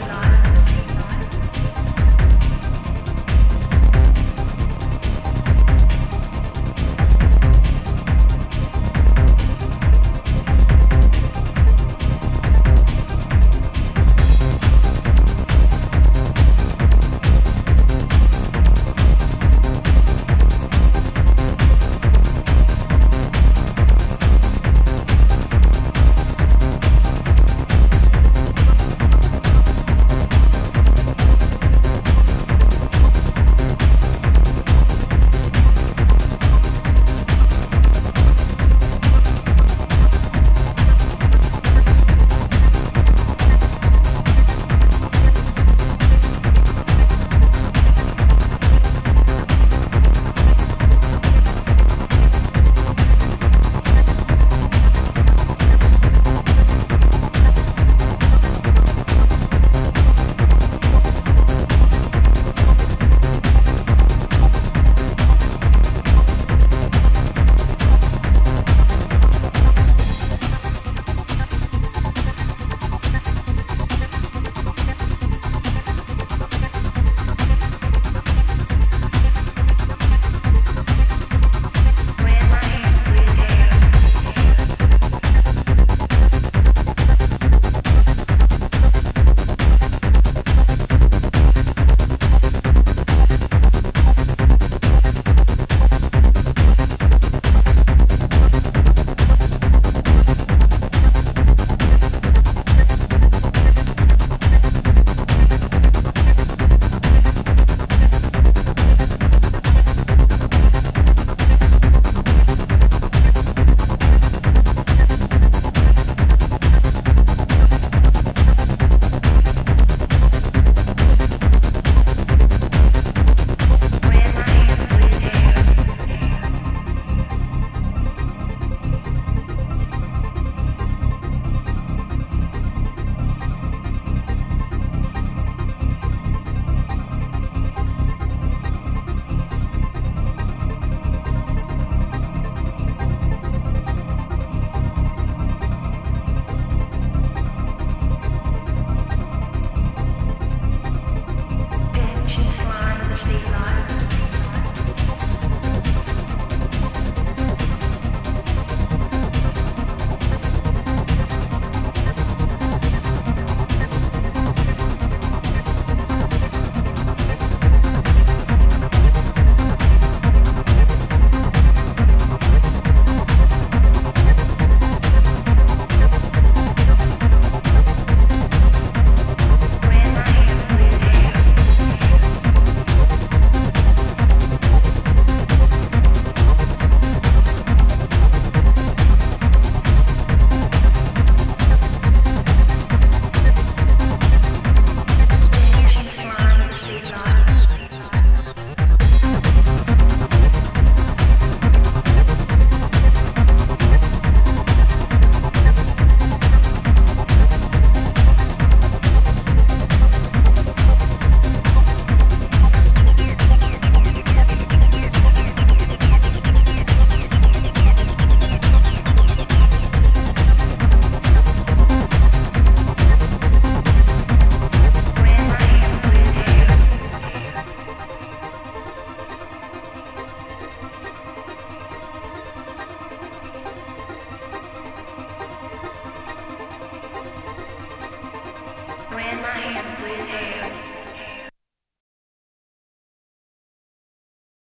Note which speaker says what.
Speaker 1: Bye.